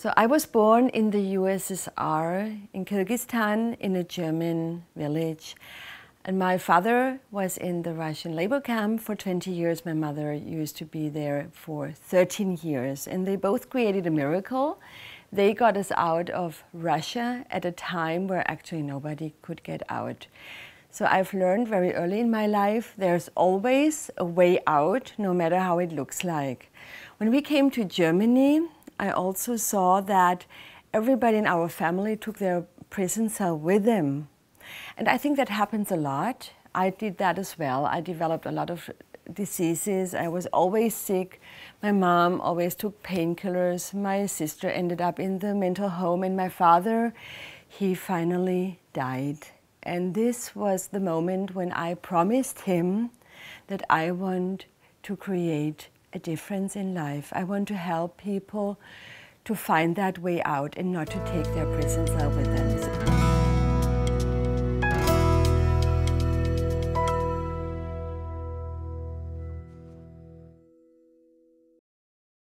So I was born in the USSR, in Kyrgyzstan, in a German village. And my father was in the Russian labor camp for 20 years. My mother used to be there for 13 years. And they both created a miracle. They got us out of Russia at a time where actually nobody could get out. So I've learned very early in my life there's always a way out, no matter how it looks like. When we came to Germany, I also saw that everybody in our family took their prison cell with them. And I think that happens a lot. I did that as well. I developed a lot of diseases. I was always sick. My mom always took painkillers. My sister ended up in the mental home, and my father, he finally died. And this was the moment when I promised him that I want to create a difference in life. I want to help people to find that way out and not to take their prison cell with them.